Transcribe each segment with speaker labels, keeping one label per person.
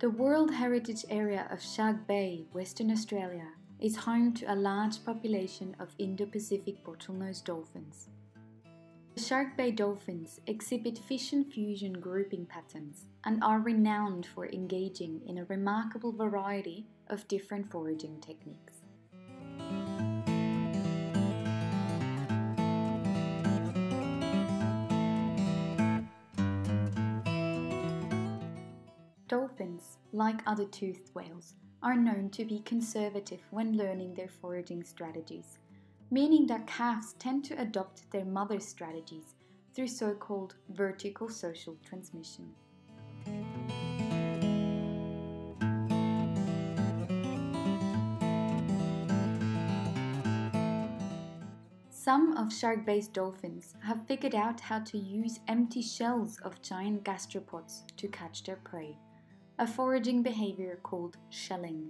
Speaker 1: The World Heritage Area of Shark Bay, Western Australia, is home to a large population of Indo-Pacific bottlenose dolphins. The Shark Bay dolphins exhibit fission fusion grouping patterns and are renowned for engaging in a remarkable variety of different foraging techniques. Dolphins, like other toothed whales, are known to be conservative when learning their foraging strategies, meaning that calves tend to adopt their mother's strategies through so called vertical social transmission. Some of Shark Bay's dolphins have figured out how to use empty shells of giant gastropods to catch their prey a foraging behavior called shelling.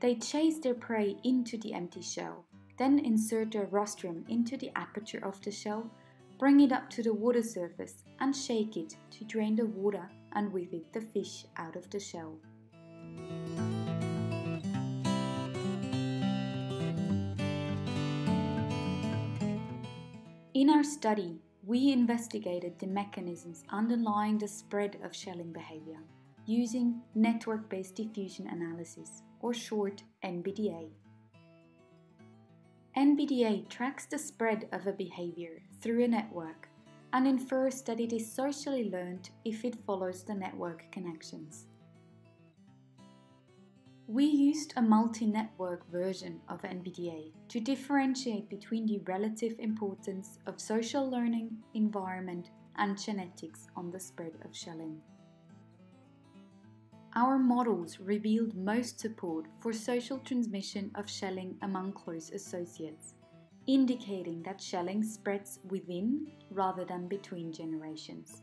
Speaker 1: They chase their prey into the empty shell, then insert their rostrum into the aperture of the shell, bring it up to the water surface, and shake it to drain the water and with it the fish out of the shell. In our study, we investigated the mechanisms underlying the spread of shelling behavior using network based diffusion analysis, or short NBDA. NBDA tracks the spread of a behavior through a network and infers that it is socially learned if it follows the network connections. We used a multi-network version of NBDA to differentiate between the relative importance of social learning, environment, and genetics on the spread of shelling. Our models revealed most support for social transmission of shelling among close associates, indicating that shelling spreads within rather than between generations.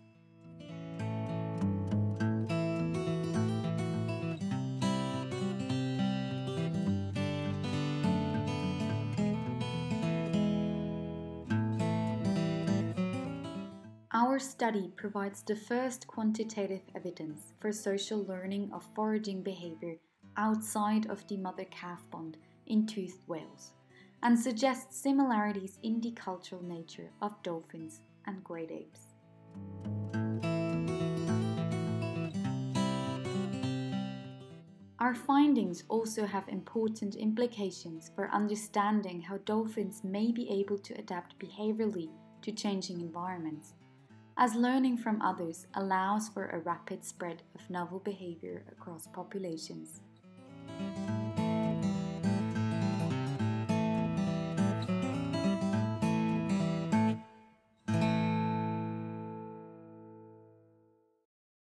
Speaker 1: Our study provides the first quantitative evidence for social learning of foraging behavior outside of the mother calf bond in toothed whales and suggests similarities in the cultural nature of dolphins and great apes. Our findings also have important implications for understanding how dolphins may be able to adapt behaviorally to changing environments as learning from others allows for a rapid spread of novel behavior across populations.